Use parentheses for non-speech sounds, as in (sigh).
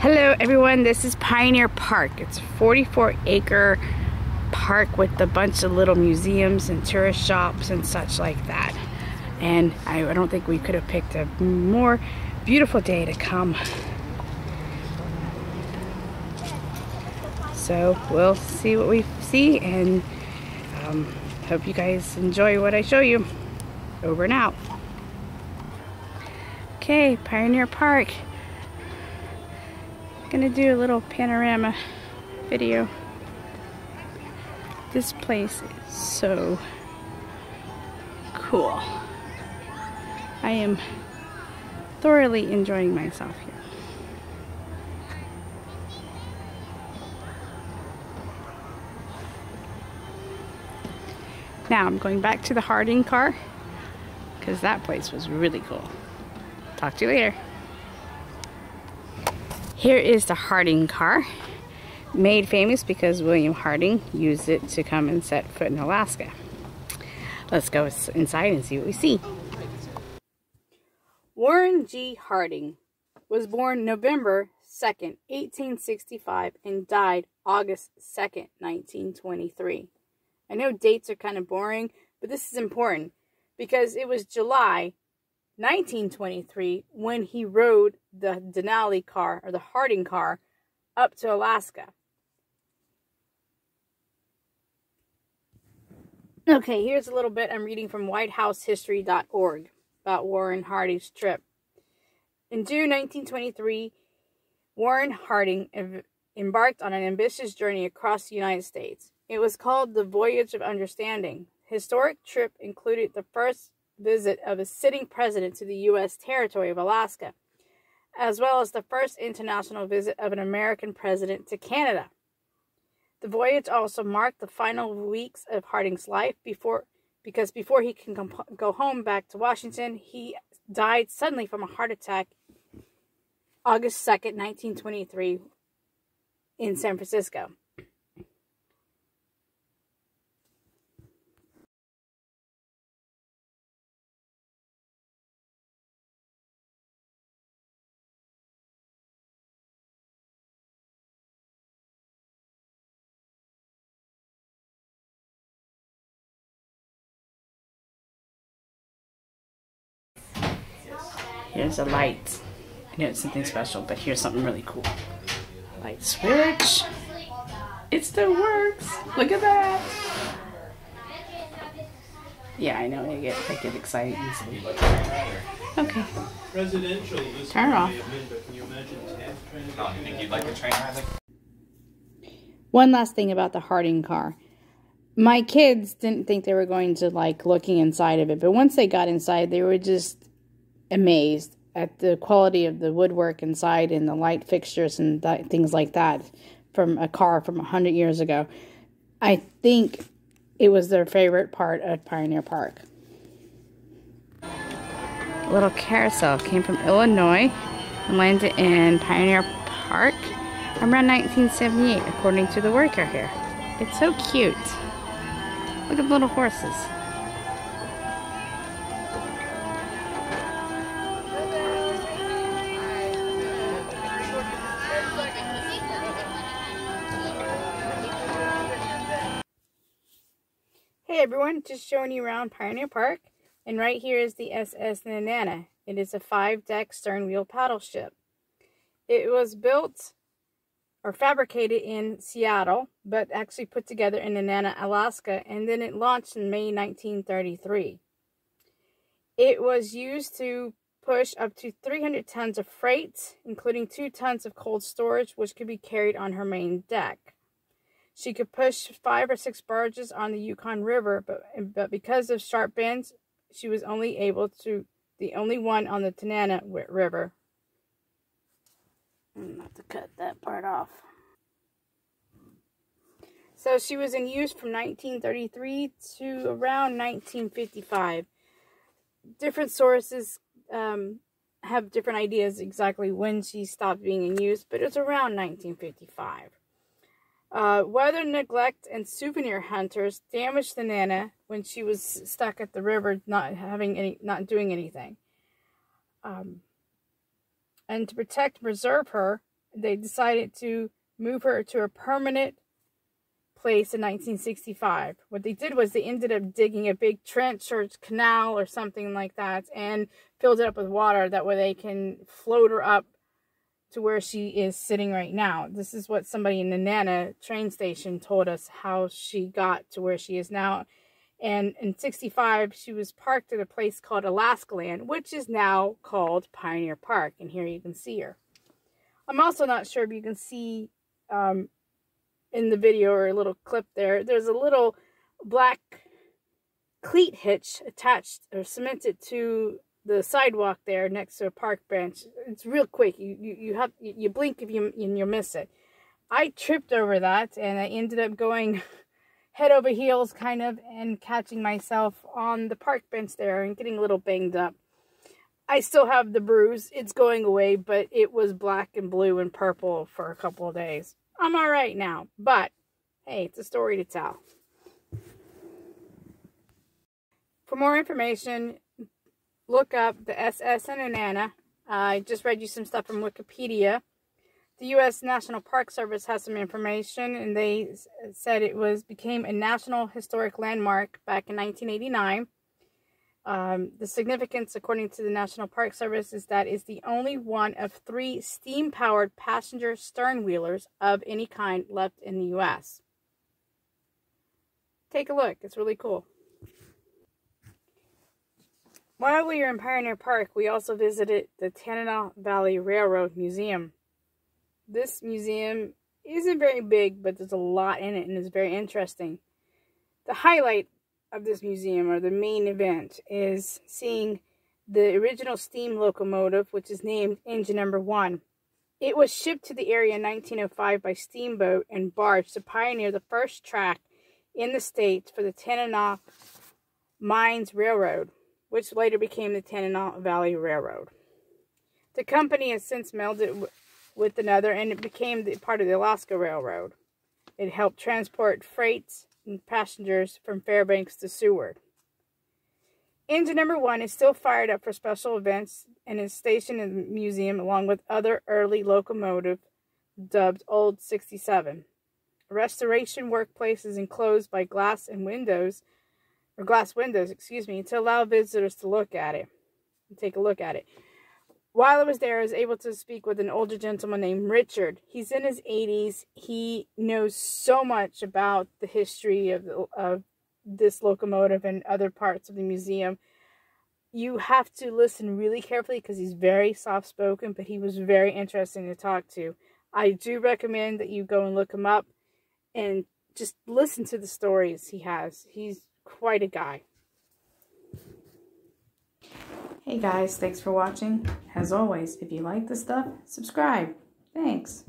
Hello everyone, this is Pioneer Park. It's a 44 acre park with a bunch of little museums and tourist shops and such like that. And I, don't think we could have picked a more beautiful day to come. So we'll see what we see and um, hope you guys enjoy what I show you. Over and out. Okay, Pioneer Park. Gonna do a little panorama video. This place is so cool. I am thoroughly enjoying myself here. Now I'm going back to the Harding car because that place was really cool. Talk to you later. Here is the Harding car, made famous because William Harding used it to come and set foot in Alaska. Let's go inside and see what we see. Warren G. Harding was born November 2nd, 1865 and died August 2nd, 1923. I know dates are kind of boring, but this is important because it was July 1923 when he rode the Denali car or the Harding car up to Alaska. Okay, here's a little bit I'm reading from whitehousehistory.org about Warren Harding's trip. In June 1923, Warren Harding embarked on an ambitious journey across the United States. It was called the Voyage of Understanding. Historic trip included the first visit of a sitting president to the U.S. territory of Alaska, as well as the first international visit of an American president to Canada. The voyage also marked the final weeks of Harding's life before because before he can go home back to Washington, he died suddenly from a heart attack August 2nd, 1923 in San Francisco. Here's a light. I know it's something special, but here's something really cool. Light switch. It still works. Look at that. Yeah, I know. I get I get excited easily. Okay. Residential. Turn off. One last thing about the Harding car. My kids didn't think they were going to like looking inside of it, but once they got inside, they were just amazed at the quality of the woodwork inside and the light fixtures and th- things like that from a car from 100 years ago. I think it was their favorite part of Pioneer Park. A little carousel came from Illinois and landed in Pioneer Park around 1978, according to the worker here. It's so cute. Look at the little horses. Everyone, just showing you around Pioneer Park. And right here is the SS Nenana. It is a five-deck stern wheel paddle ship. It was built or fabricated in Seattle, but actually put together in Nenana, Alaska, and then it launched in May 1933. It was used to push up to 300 tons of freight, including 2 tons of cold storage, which could be carried on her main deck. She could push five or six barges on the Yukon River, but, but because of sharp bends, she was only able to, the only one on the Tanana River. I'm have to cut that part off. So she was in use from 1933 to around 1955. Different sources um, have different ideas exactly when she stopped being in use, but it's around 1955. Uh, weather neglect and souvenir hunters damaged the Nenana when she was stuck at the river, not having any, not doing anything. Um, and to protect and preserve her, they decided to move her to a permanent place in 1965. What they did was they ended up digging a big trench or canal or something like that and filled it up with water. That way they can float her up to where she is sitting right now. This is what somebody in the Nenana train station told us how she got to where she is now. And in 65, she was parked at a place called Alaska Land, which is now called Pioneer Park. And here you can see her. I'm also not sure if you can see um, in the video or a little clip there, there's a little black cleat hitch attached or cemented to the sidewalk there next to a park bench. It's real quick. You you, you have you blink if you and you miss it. I tripped over that and I ended up going (laughs) head over heels kind of and catching myself on the park bench there and getting a little banged up. I still have the bruise. It's going away, but it was black and blue and purple for a couple of days. I'm all right now, but hey, it's a story to tell. For more information, look up the SS Nenana. I just read you some stuff from Wikipedia. The U.S. National Park Service has some information, and they said it was became a National Historic Landmark back in 1989. Um, the significance, according to the National Park Service, is that it's the only one of three steam-powered passenger stern-wheelers of any kind left in the U.S. Take a look. It's really cool. While we were in Pioneer Park, we also visited the Tanana Valley Railroad Museum. This museum isn't very big, but there's a lot in it and it's very interesting. The highlight of this museum, or the main event, is seeing the original steam locomotive, which is named engine number one. It was shipped to the area in 1905 by steamboat and barge to pioneer the first track in the state for the Tanana Mines Railroad, which later became the Tanana Valley Railroad. The company has since melded with another and it became the, part of the Alaska Railroad. It helped transport freights and passengers from Fairbanks to Seward. Engine number one is still fired up for special events and is stationed in the museum along with other early locomotive dubbed Old 67. Restoration workplace is enclosed by glass and windows, or glass windows, excuse me, to allow visitors to look at it and take a look at it. While I was there, I was able to speak with an older gentleman named Richard. He's in his 80s. He knows so much about the history of, of this locomotive and other parts of the museum. You have to listen really carefully because he's very soft spoken, but he was very interesting to talk to. I do recommend that you go and look him up and just listen to the stories he has. He's quite a guy. Hey guys, thanks for watching. As always, if you like the stuff, subscribe. Thanks.